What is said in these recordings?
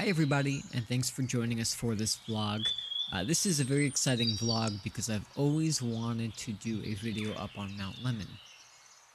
Hi, everybody, and thanks for joining us for this vlog. Uh, this is a very exciting vlog because I've always wanted to do a video up on Mount Lemmon.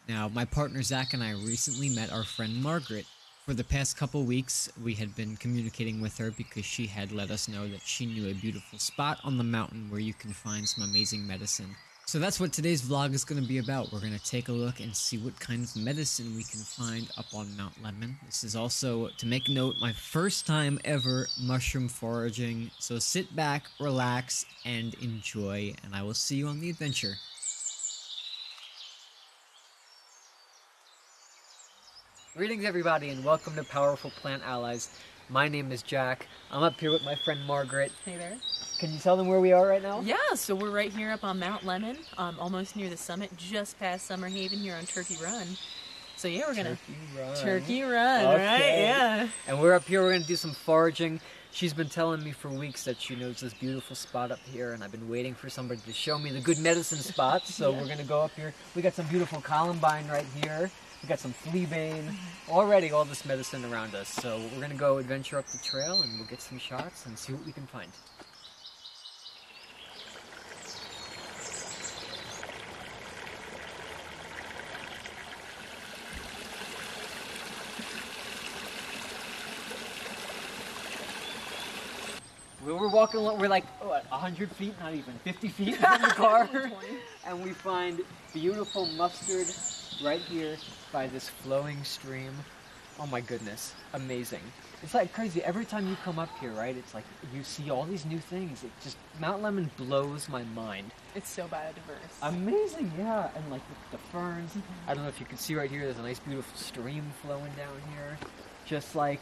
Now, my partner Zach and I recently met our friend Margaret. For the past couple weeks, we had been communicating with her because she had let us know that she knew a beautiful spot on the mountain where you can find some amazing medicine. So that's what today's vlog is going to be about. We're going to take a look and see what kind of medicine we can find up on Mount Lemmon. This is also, to make note, my first time ever mushroom foraging. So sit back, relax, and enjoy, and I will see you on the adventure. Greetings, everybody, and welcome to Powerful Plant Allies. My name is Jack. I'm up here with my friend Margaret. Hey there. Can you tell them where we are right now? Yeah, so we're right here up on Mount Lemmon, um, almost near the summit, just past Summer Haven here on Turkey Run. So yeah, we're gonna Turkey Run. Turkey Run, Okay. right? Yeah. And we're up here, we're gonna do some foraging. She's been telling me for weeks that she knows this beautiful spot up here, and I've been waiting for somebody to show me the good medicine spots. So Yeah. we're gonna go up here. We got some beautiful columbine right here. We got some fleabane. Already all this medicine around us. So we're gonna go adventure up the trail and we'll get some shots and see what we can find. We were walking, along- we're like, what, 100 feet, not even 50 feet from the car, and we find beautiful mustard right here by this flowing stream. Oh my goodness, amazing. It's like crazy. Every time you come up here, right, it's like you see all these new things. It just, Mount Lemmon blows my mind. It's so biodiverse. Amazing, yeah. And like the, the ferns. I don't know if you can see right here, there's a nice, beautiful stream flowing down here. Just like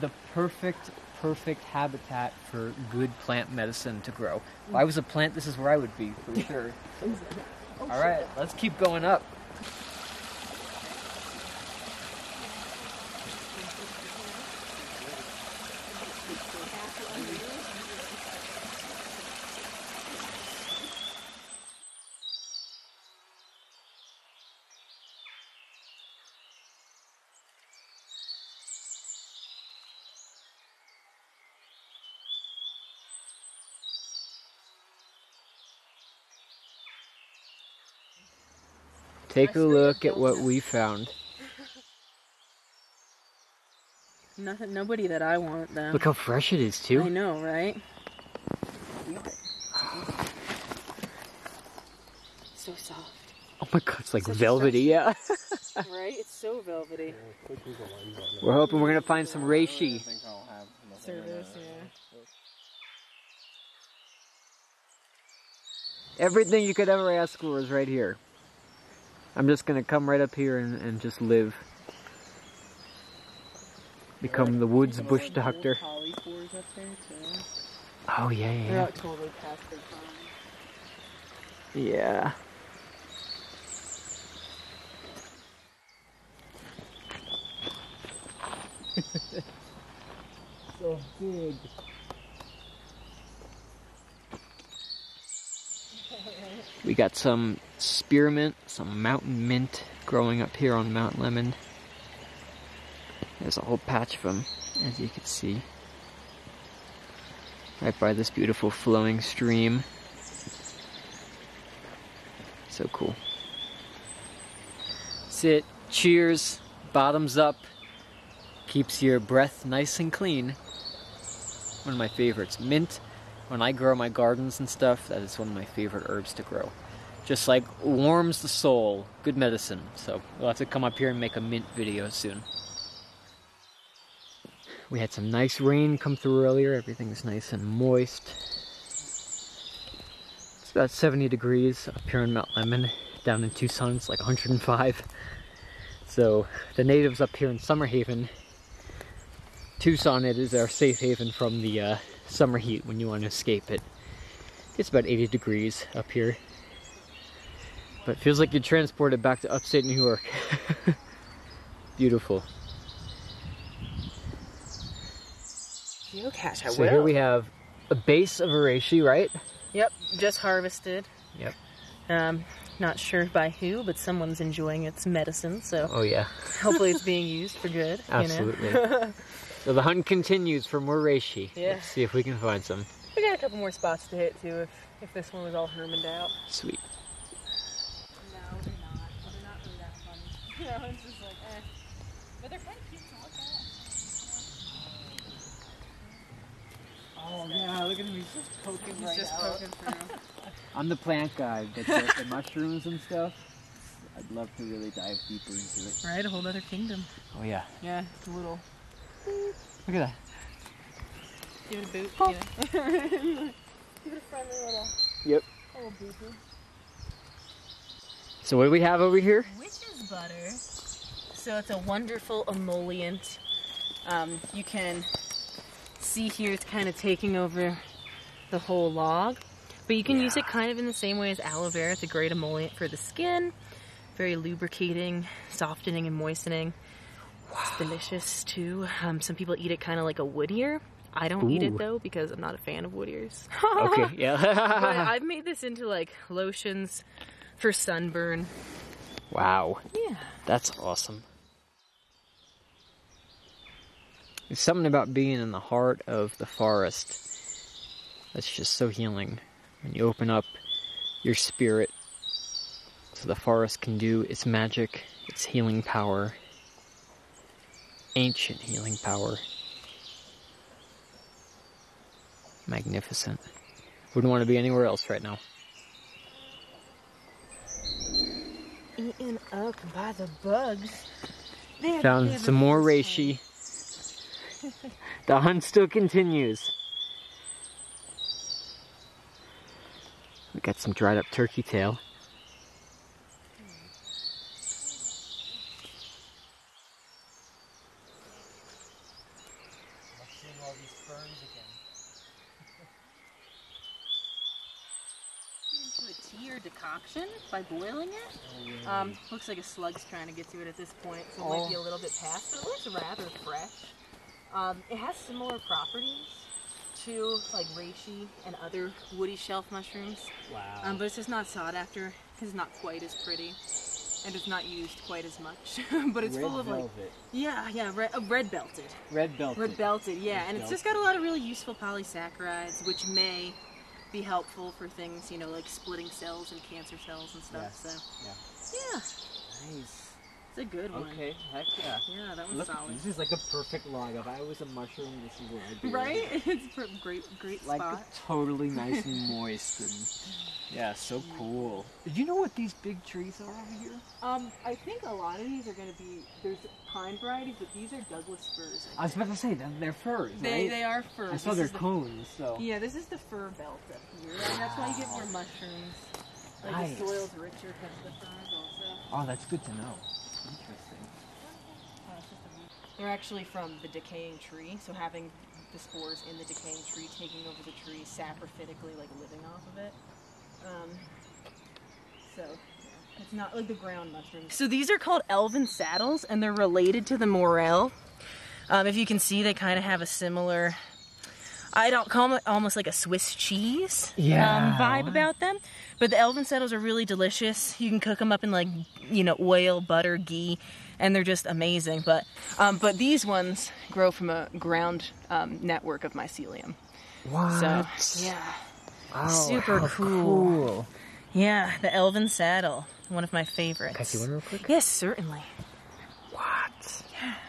the perfect, perfect habitat for good plant medicine to grow. If I mm. was a plant, this is where I would be, for sure. Oh, All right, let's keep going up. Take a look at what we found. Nothing, nobody that I want though. Look how fresh it is, too. I know, right? So soft, Oh my god, it's like Such velvety, yeah. right? It's so velvety. We're hoping we're gonna find some reishi. Service, yeah. Everything you could ever ask for is right here. I'm just gonna come right up here and, and just live. Become the woods bush doctor. Oh yeah, yeah. Yeah. so big. We got some spearmint, some mountain mint growing up here on Mount Lemmon. There's a whole patch of them, as you can see. Right by this beautiful flowing stream. So cool. Sit, cheers, bottoms up. Keeps your breath nice and clean. One of my favorites. Mint, when I grow my gardens and stuff, that is one of my favorite herbs to grow. Just like warms the soul. Good medicine. So we'll have to come up here and make a mint video soon. We had some nice rain come through earlier. Everything's nice and moist. It's about 70 degrees up here in Mount Lemmon. Down in Tucson, it's like 105. So the natives up here in Summer Haven, Tucson, it is our safe haven from the uh, summer heat when you want to escape it. It's about 80 degrees up here. But it feels like you're transported back to upstate New York. Beautiful. Geocache, I So here we have a base of reishi, right? Yep, just harvested. Yep. Um, not sure by who, but someone's enjoying its medicine, so Oh yeah, hopefully it's being used for good. absolutely. You know? So the hunt continues for more reishi. Yeah. Let's see if we can find some. We got a couple more spots to hit too if if this one was all hermaned out. Sweet. No, they're not. They're not really that funny. You know, it's just like, eh. But they're kind of cute to look at. Oh yeah, look at him. He's just poking He's right just out. poking through. I'm the plant guy, but the, the mushrooms and stuff. I'd love to really dive deeper into it. right, a whole other kingdom. Oh yeah. Yeah, it's a little. Look at that. Give it a boot. Give it, give it a friendly little. Yep. Little boopy. So what do we have over here? Witch's butter. So it's a wonderful emollient. Um, you can see here it's kind of taking over the whole log. But you can use it kind of in the same way as aloe vera. It's a great emollient for the skin. Very lubricating, softening, and moistening. It's delicious too. Um, some people eat it kind of like a wood ear. I don't eat it though because I'm not a fan of wood ears. Okay, but yeah. I've made this into like lotions for sunburn. wow, Yeah. that's awesome. There's something about being in the heart of the forest that's just so healing. When you open up your spirit so the forest can do its magic, its healing power, ancient healing power. Magnificent. Wouldn't want to be anywhere else right now. Eaten up by the bugs. They Found some more really reishi. the hunt still continues. We got some dried up turkey tail. seeing all these ferns again. Put into a tea or decoction by boiling it. Oh, Um, looks like a slug's trying to get to it at this point, so it might be a little bit past, but it looks rather fresh. Um, it has similar properties to like reishi and other woody shelf mushrooms, wow. um, but it's just not sought after because it's not quite as pretty. And it's not used quite as much, but it's Red full of like yeah, yeah, red, uh, red belted. Red belted. Red belted, yeah, Red and it's just got a lot of really useful polysaccharides, which may be helpful for things, you know, like splitting cells and cancer cells and stuff. Yes. So, yeah, Nice. It's a good one. Okay, heck yeah. Yeah, that one's Look, solid. this is like a perfect log. If I was a mushroom, this is what I'd be. Right? It's a great, great Like spot. totally nice and moist and yeah, so cool. Do you know what these big trees are over here? Um, I think a lot of these are going to be there's pine varieties, but these are Douglas firs. I was about to say that they're firs, They right? they are firs. I saw This their is the- cones, so Yeah, this is the fir belt up here, and that's why you get more mushrooms. Like Nice. the soil's richer because of the firs also. oh, that's good to know. They're actually from the decaying tree, so having the spores in the decaying tree taking over the tree saprophytically, like living off of it. Um, so yeah, it's not like the ground mushrooms. So these are called elfin saddles, and they're related to the morel. Um, if you can see, they kind of have a similar. I don't call them almost like a Swiss cheese Yeah. um, vibe about them, but the elfin saddles are really delicious. You can cook them up in like you know oil, butter, ghee, and they're just amazing. But um, but these ones grow from a ground um, network of mycelium. What? So yeah, Oh, super how cool. yeah, the elfin saddle, one of my favorites. Can I see one real quick? Yes, certainly. What?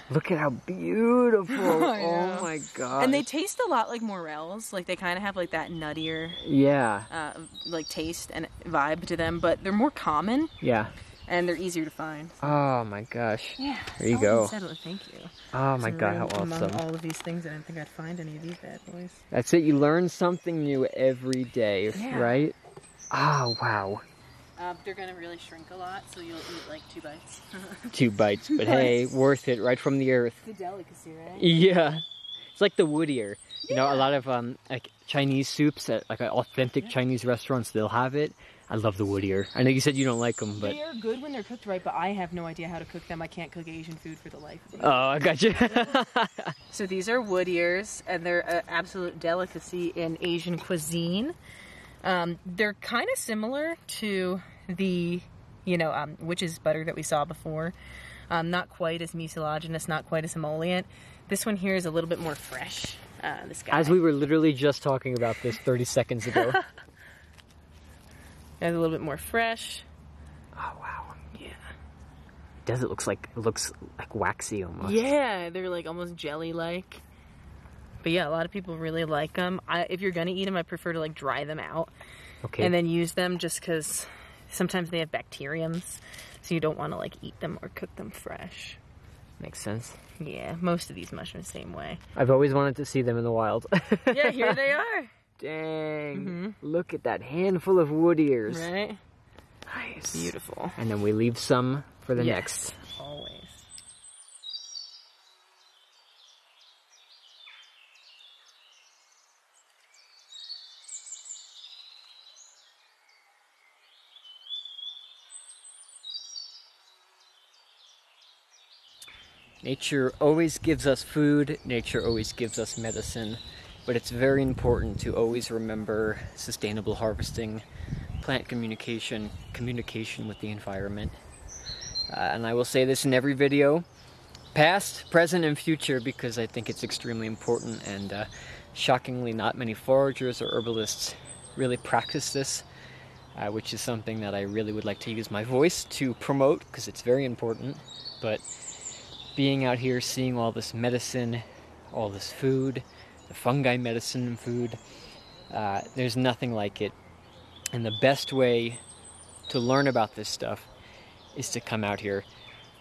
Look at how beautiful. Oh my god. And they taste a lot like morels. Like they kind of have like that nuttier Yeah. uh, like taste and vibe to them, but they're more common Yeah. and they're easier to find. Oh my gosh. Yeah. There you go. Saddle, thank you. Oh my god, how Among awesome. all of these things, I didn't think I'd find any of these bad boys. That's it. You learn something new every day, Yeah. right? Oh wow. Um, they're gonna really shrink a lot, so you'll eat like two bites. Two bites, but hey, worth it right from the earth. it's a delicacy, right? Yeah. It's like the wood ear. You know, a lot of um like Chinese soups at like authentic Chinese restaurants, they'll have it. I love the wood ear. I know you said you don't like them, but They are good when they're cooked right, but I have no idea how to cook them. I can't cook Asian food for the life of me. oh, I got you. So these are wood ears, and they're an absolute delicacy in Asian cuisine. Um, they're kind of similar to the, you know, um, witch's butter that we saw before, Um, not quite as mucilaginous, not quite as emollient. This one here is a little bit more fresh. Uh, this guy. As we were literally just talking about this 30 seconds ago. It's a little bit more fresh. oh wow. Yeah. Does it looks like it looks like waxy almost. Yeah, they're like almost jelly-like. But yeah, a lot of people really like them. I, if you're gonna eat them, I prefer to like dry them out Okay. and then use them just because sometimes they have bacteriums, so you don't want to like eat them or cook them fresh. makes sense. Yeah, most of these mushrooms same way. I've always wanted to see them in the wild. Yeah, here they are. Dang. Mm-hmm. Look at that handful of wood ears. Right? Nice. Beautiful. And then we leave some for the Yes, next. Always. Nature always gives us food, nature always gives us medicine, but it's very important to always remember sustainable harvesting, plant communication, communication with the environment. Uh, and I will say this in every video, past, present, and future, because I think it's extremely important. And uh, shockingly, not many foragers or herbalists really practice this, uh, which is something that I really would like to use my voice to promote because it's very important. But being out here, seeing all this medicine, all this food, the fungi medicine and food, uh, there's nothing like it. And the best way to learn about this stuff is to come out here.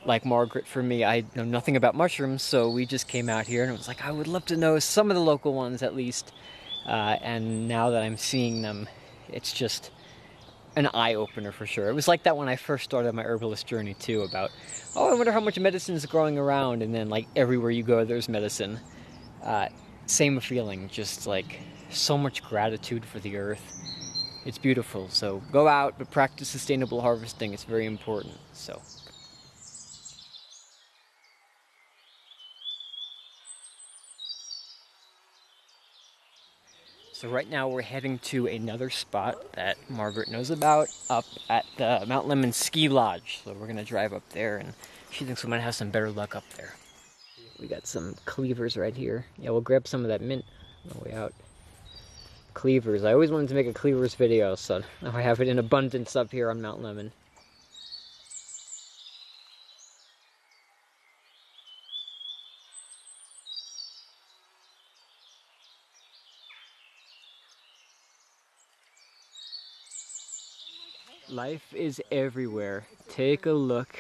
Like Margaret, for me, I know nothing about mushrooms, so we just came out here and it was like, I would love to know some of the local ones at least. Uh, and now that I'm seeing them, it's just an eye opener for sure. It was like that when I first started my herbalist journey too. About oh, I wonder how much medicine is growing around, and then like everywhere you go, there's medicine. Uh, same feeling, just like so much gratitude for the earth. It's beautiful. So go out, but practice sustainable harvesting. It's very important. So. So right now we're heading to another spot that Margaret knows about up at the Mount Lemmon Ski Lodge. So we're gonna drive up there and she thinks we might have some better luck up there. We got some cleavers right here. Yeah, we'll grab some of that mint on the way out. Cleavers. I always wanted to make a cleavers video, so now I have it in abundance up here on Mount Lemmon. Life is everywhere. Take a look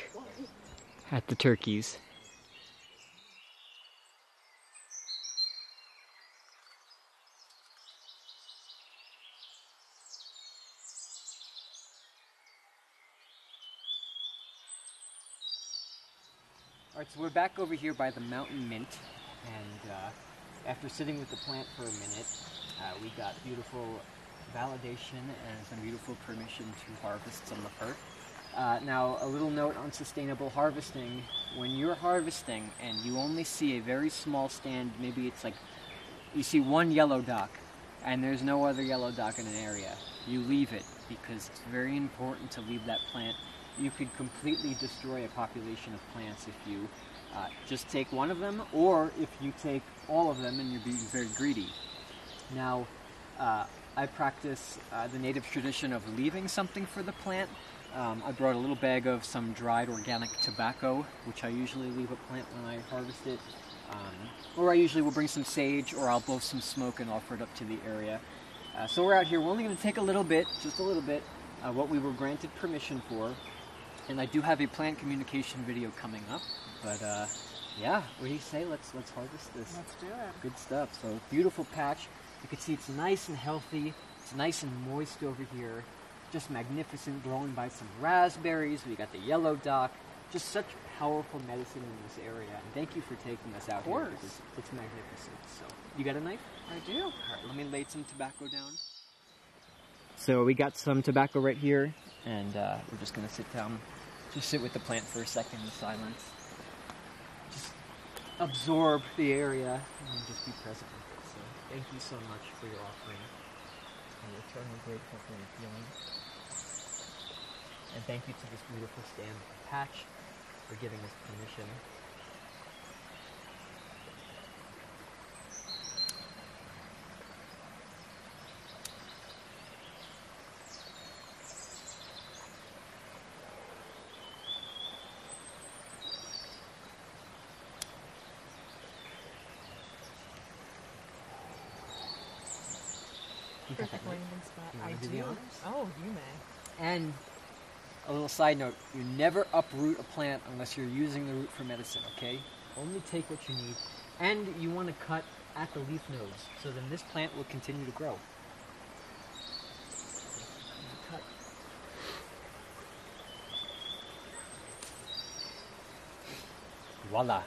at the turkeys. Alright, so we're back over here by the mountain mint, and uh, after sitting with the plant for a minute, uh, we got beautiful validation and some beautiful permission to harvest some of her. Uh, now, a little note on sustainable harvesting. When you're harvesting and you only see a very small stand, maybe it's like you see one yellow dock and there's no other yellow dock in an area, you leave it because it's very important to leave that plant. You could completely destroy a population of plants if you uh, just take one of them, or if you take all of them and you're being very greedy. Now, uh, I practice uh, the native tradition of leaving something for the plant. Um, I brought a little bag of some dried organic tobacco, which I usually leave a plant when I harvest it. Um, or I usually will bring some sage, or I'll blow some smoke and offer it up to the area. Uh, so we're out here. We're only going to take a little bit, just a little bit, uh, what we were granted permission for. And I do have a plant communication video coming up. But uh, yeah, what do you say? Let's let's harvest this. Let's do it. Good stuff. So beautiful patch. You can see it's nice and healthy. It's nice and moist over here. Just magnificent, growing by some raspberries. We got the yellow dock. Just such powerful medicine in this area. And thank you for taking us out Of here course. because it's magnificent. So you got a knife? I do. All right, let me lay some tobacco down. So we got some tobacco right here, and uh, we're just gonna sit down, just sit with the plant for a second in silence, just absorb the area, and just be present with it. So thank you so much for your offering. I'm eternally grateful for your healing. And thank you to this beautiful stand patch. for giving us permission. Perfect landing spot. You I do do. Oh, you may. And a little side note: you never uproot a plant unless you're using the root for medicine. Okay? Only take what you need, and you want to cut at the leaf nodes, so then this plant will continue to grow. Cut. Voila!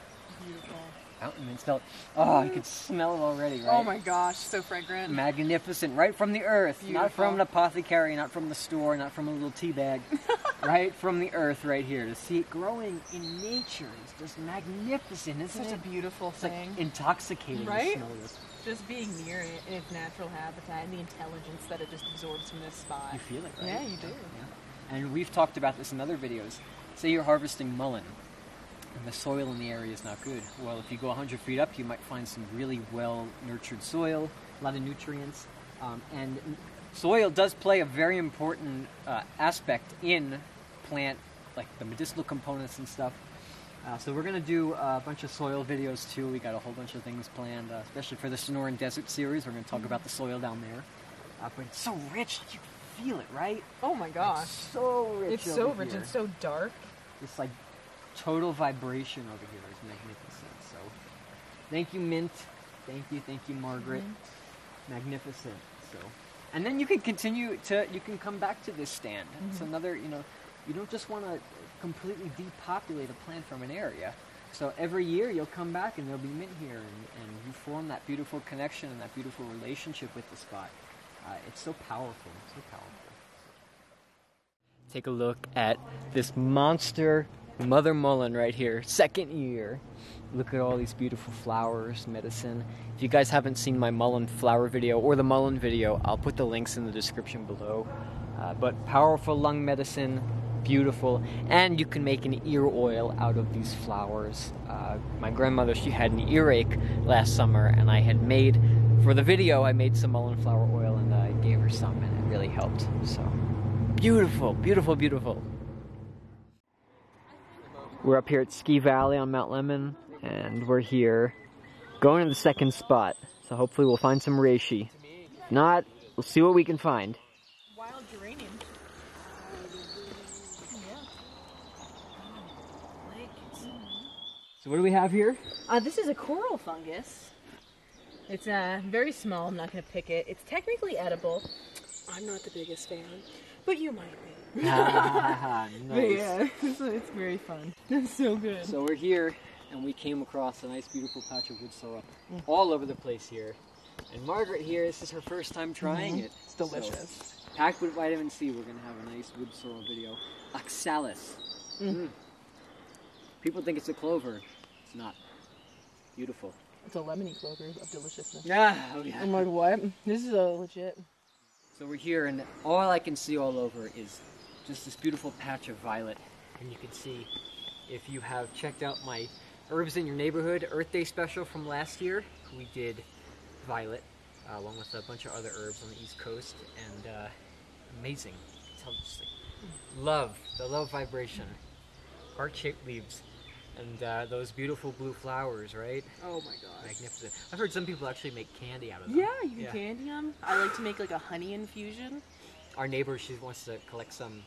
Beautiful. Mountain mint smell. Oh, you can smell it already, right? Oh my gosh, so fragrant. magnificent, right from the earth, not from an apothecary, not from the store, not from a little tea bag, right from the earth, right here. To see it growing in nature is just magnificent, isn't Such a beautiful It's like thing. intoxicating Right? to smell this. just being near it in its natural habitat and the intelligence that it just absorbs from this spot. You feel it, right? Yeah, you do. Yeah. And we've talked about this in other videos. Say you're harvesting mullein, and the soil in the area is not good. Well, if you go 100 feet up, you might find some really well nurtured soil, a lot of nutrients, um, and soil does play a very important uh, aspect in plant, like the medicinal components and stuff. Uh, so we're gonna do a bunch of soil videos too. We got a whole bunch of things planned, uh, especially for the Sonoran Desert series. We're gonna talk about the soil down there. Uh, but it's so rich, like you feel it, right? Oh my gosh. It's so rich. It's so rich here. and so dark. It's like total vibration over here is magnificent. So, thank you, Mint. Thank you, thank you, Margaret. Magnificent. So, and then you can continue to you can come back to this stand. It's another you know, you don't just want to completely depopulate a plant from an area. So every year you'll come back and there'll be mint here, and, and you form that beautiful connection and that beautiful relationship with the spot. Uh, it's so powerful. So powerful. Take a look at this monster mother Mullein right here, second year. Look at all these beautiful flowers, medicine. If you guys haven't seen my Mullein flower video or the Mullein video, I'll put the links in the description below. Uh, but powerful lung medicine, beautiful, and you can make an ear oil out of these flowers. Uh, my grandmother, she had an earache last summer, and I had made, for the video, I made some mullein flower oil and I gave her some, and it really helped. So, beautiful, beautiful, beautiful. We're up here at Ski Valley on Mount Lemmon, and we're here going to the second spot. So hopefully we'll find some reishi. If not, we'll see what we can find. Wild geranium. So what do we have here? Uh, this is a coral fungus. It's uh, very small. I'm not going to pick it. It's technically edible. I'm not the biggest fan, but you might be. Nice. But yeah, so it's very fun. It's so good. So we're here, and we came across a nice, beautiful patch of wood sorrel all over the place here. And Margaret here, this is her first time trying it. It's delicious. So, packed with vitamin C, we're gonna have a nice wood sorrel video. Oxalis. Mm. People think it's a clover. It's not. Beautiful. It's a lemony clover of deliciousness. Yeah. Oh yeah. I'm like, what? This is a legit. So we're here, and all I can see all over is just this beautiful patch of violet. And you can see, if you have checked out my Herbs in Your Neighborhood Earth Day special from last year, we did violet, uh, along with a bunch of other herbs on the East Coast, and uh, amazing. It's how just like, love, the love vibration, heart-shaped leaves, and uh, those beautiful blue flowers, right? Oh my god. Magnificent. I've heard some people actually make candy out of them. Yeah, you can Yeah. candy them. I like to make like a honey infusion. Our neighbor she wants to collect some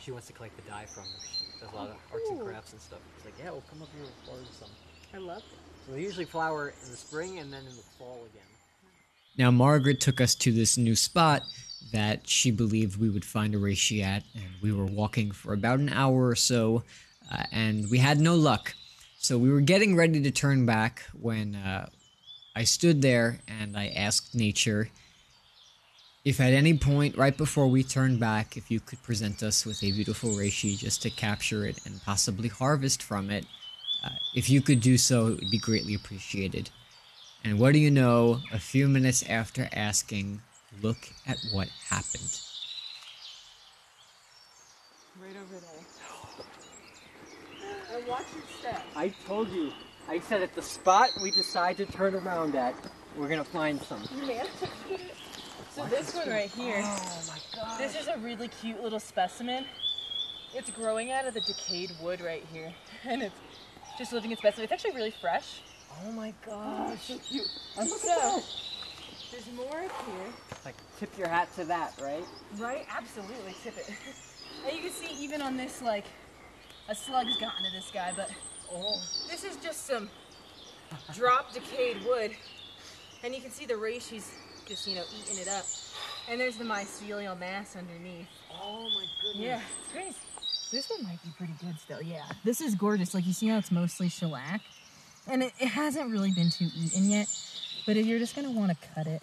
she wants to collect the dye from she does a lot of arts and crafts and stuff. She's like yeah we'll come up here and borrow some. I love it. so they usually flower in the spring and then in the fall again. Now, Margaret took us to this new spot that she believed we would find a reishi at, and we were walking for about an hour or so, uh, and we had no luck. So we were getting ready to turn back when uh, I stood there and I asked nature if at any point right before we turn back, if you could present us with a beautiful reishi just to capture it and possibly harvest from it. Uh, if you could do so, it would be greatly appreciated. And what do you know? A few minutes after asking, look at what happened. Right over there. I watch your step. I told you. I said at the spot we decide to turn around at, we're gonna find some. So this one right here, Oh my god. this is a really cute little specimen. It's growing out of the decayed wood right here, and it's just living its best life. It's actually really fresh. Oh my oh, gosh. So cute. So there's more up here. Like tip your hat to that, right? Right, absolutely. Tip it. and you can see even on this, like, a slug's gotten to this guy, but Oh. this is just some drop decayed wood. And you can see the reishi's just, you know, eating it up. And there's the mycelial mass underneath. Oh my goodness. Yeah, it's crazy. This one might be pretty good still, yeah. This is gorgeous. Like, you see how it's mostly shellac? And it, it hasn't really been too eaten yet. But if you're just gonna want to cut it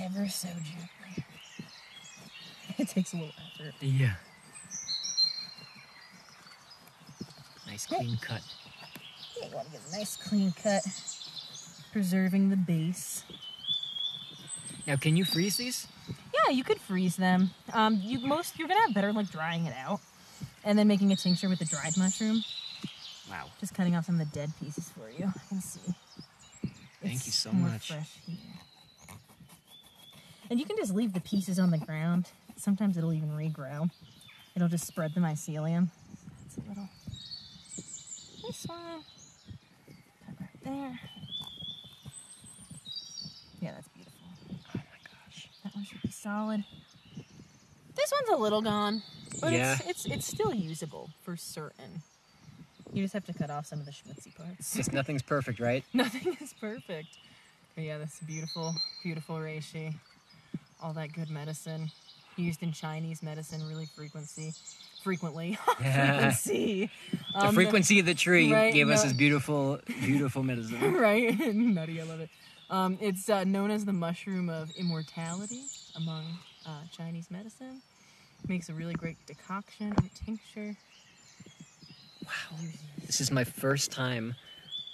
ever so gently, it takes a little effort. Yeah. Nice clean cut. Yeah, you want to get a nice clean cut, preserving the base. Now, can you freeze these? Yeah, you could freeze them. Um, you most you're gonna have better like drying it out, and then making a tincture with the dried mushroom. Wow. Just cutting off some of the dead pieces for you. I can see. Thank It's you so much. Fresh here. And you can just leave the pieces on the ground. Sometimes it'll even regrow. It'll just spread the mycelium. It's a little. This one. Right there. Yeah, that's beautiful. Oh my gosh. That should be solid. This one's a little gone, but Yeah. it's, it's it's still usable for certain. You just have to cut off some of the schmutzy parts. Just nothing's perfect, right? Nothing is perfect. But yeah, that's beautiful, beautiful reishi. All that good medicine used in Chinese medicine, really frequency, frequently. Yeah. frequency. The Um, frequency of the tree right, gave us this beautiful, beautiful medicine. right? Nutty, I love it. Um, it's uh, known as the mushroom of immortality among uh, Chinese medicine. Makes a really great decoction or tincture. Wow. This is my first time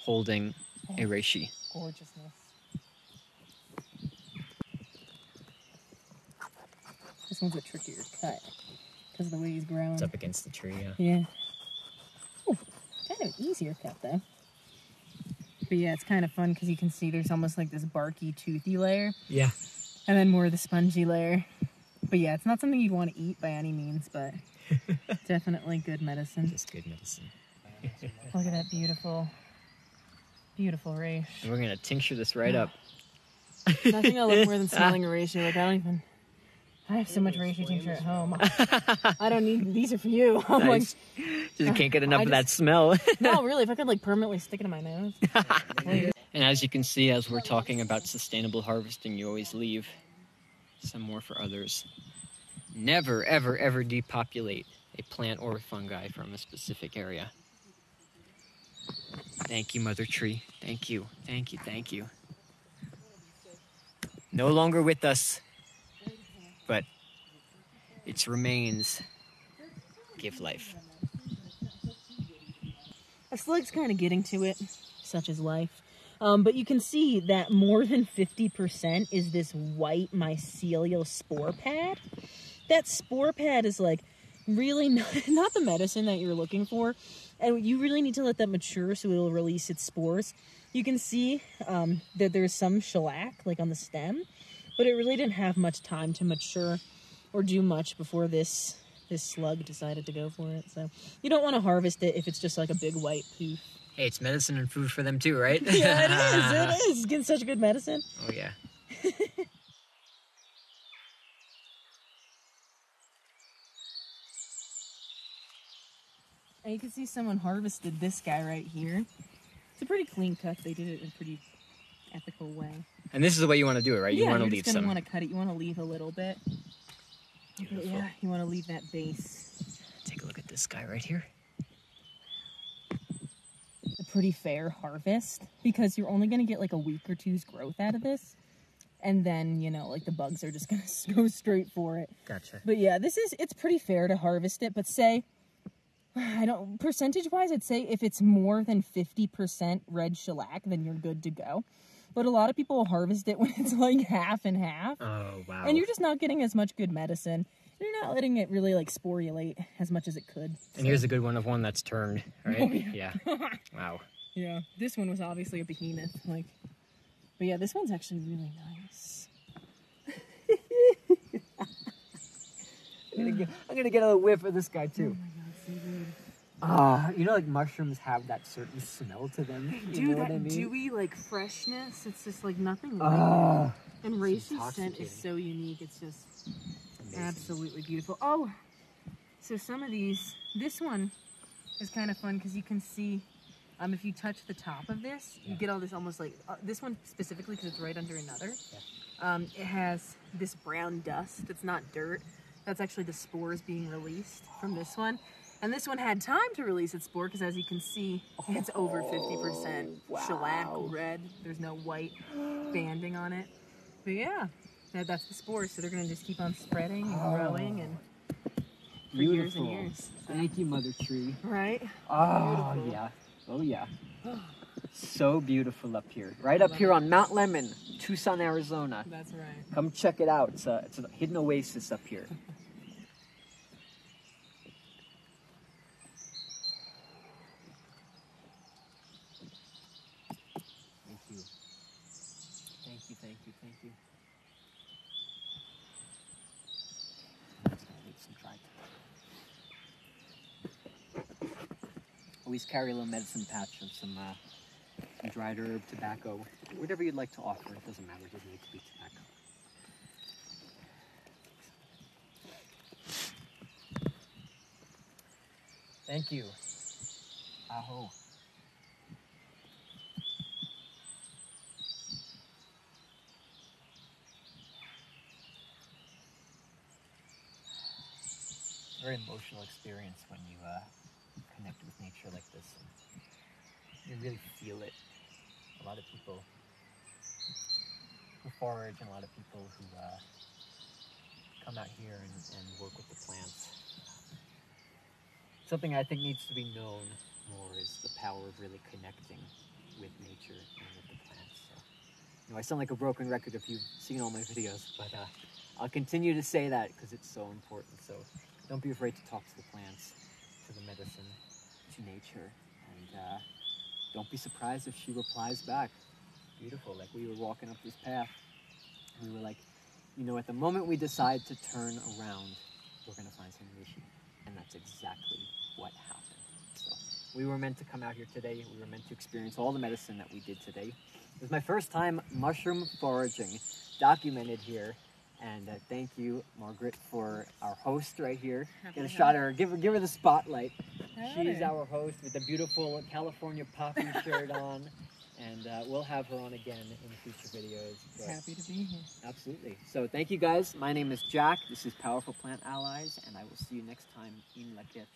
holding a reishi. Gorgeousness. This one's a trickier cut because of the way he's growing. It's up against the tree, yeah. Yeah. Ooh, kind of easier cut though. But yeah, it's kind of fun because you can see there's almost like this barky, toothy layer, Yeah. and then more of the spongy layer. But yeah, it's not something you'd want to eat by any means, but definitely good medicine. Just good medicine. Look at that beautiful, beautiful. And we're gonna tincture this right up. Nothing I love more than smelling a reishi. Like I don't even. I have so much reishi tincture at home. I don't need. These are for you. I'm Nice. Just can't get enough I of that smell. no, really. If I could like permanently stick it in my nose. and as you can see, as we're talking about sustainable harvesting, you always leave some more for others. Never, ever, ever depopulate a plant or a fungi from a specific area. Thank you, Mother Tree. Thank you, thank you, thank you. No longer with us, but its remains give life. A slug's kind of getting to it, such is life. Um, but you can see that more than 50% is this white mycelial spore pad. That spore pad is like really not, not the medicine that you're looking for. And you really need to let that mature so it'll release its spores. You can see um, that there's some shellac like on the stem, but it really didn't have much time to mature or do much before this this slug decided to go for it. So you don't want to harvest it if it's just like a big white poof. Hey, it's medicine and food for them too, right? Yeah, it is. It is. It's getting such good medicine. Oh yeah. And you can see someone harvested this guy right here. It's a pretty clean cut. They did it in a pretty ethical way. And this is the way you want to do it, right? You yeah, want to you're leave just gonna want to cut it. You want to leave a little bit. Beautiful. yeah, you want to leave that base. Take a look at this guy right here. A pretty fair harvest because you're only gonna get like a week or two's growth out of this, and then you know like the bugs are just gonna go straight for it. Gotcha. But yeah, this is it's pretty fair to harvest it, but say I don't percentage wise I'd say if it's more than 50% red shellac then you're good to go. But a lot of people harvest it when it's like half and half. Oh wow. And you're just not getting as much good medicine. You're not letting it really like sporulate as much as it could. And here's a good one of one that's turned, right? Oh, yeah. Wow. Yeah, this one was obviously a behemoth. Like, but yeah, this one's actually really nice. I'm gonna get, I'm gonna get a whiff of this guy too. Oh Ah, you know, like mushrooms have that certain smell to them. You Dude, know that I mean? dewy like freshness, it's just like nothing like Ah, And Reishi scent is so unique. It's just amazing. absolutely beautiful. Oh, so some of these, this one is kind of fun because you can see, um, if you touch the top of this, you get all this almost like uh, this one specifically because it's right under another. Yeah. Um, it has this brown dust. It's not dirt. That's actually the spores being released from this one. And this one had time to release its spore because, as you can see, it's over 50% shellac red. There's no white banding on it. But yeah, that, that's the spores. So they're going to just keep on spreading and oh. growing and for years and Beautiful. years. Thank you, Mother Tree. Right? Oh Beautiful. yeah. Oh yeah. So beautiful up here. Right up here on Mount Lemmon, Tucson, Arizona. That's right. Come check it out. It's a, it's a hidden oasis up here. Thank you. Thank you, thank you, thank you. I'm just gonna leave some dried Carry a little medicine patch of some, uh, some dried herb, tobacco, whatever you'd like to offer. It doesn't matter. It doesn't need to be tobacco. Thank you. Aho. Very emotional experience when you uh, connect with nature like this. You really feel it. A lot of people who forage and a lot of people who uh, come out here and, and work with the plants. Something I think needs to be known more is the power of really connecting with nature and with the plants. So, you know, I sound like a broken record if you've seen all my videos, but uh, I'll continue to say that because it's so important. So don't be afraid to talk to the plants, to the medicine, to nature, and uh, don't be surprised if she replies back. Beautiful, like we were walking up this path, and we were like, you know, at the moment we decide to turn around, we're gonna find some reishi, and that's exactly what happened. So we were meant to come out here today. We were meant to experience all the medicine that we did today. It was my first time mushroom foraging, documented here. And uh, thank you, Margaret, for our host right here. Happy a to shot her. Give her, give her the spotlight. She's our host with the beautiful California poppy shirt on, and uh, we'll have her on again in future videos. but- Happy to be here. Absolutely. So thank you guys. My name is Jack. This is Powerful Plant Allies, and I will see you next time in Lak'ech. Take care.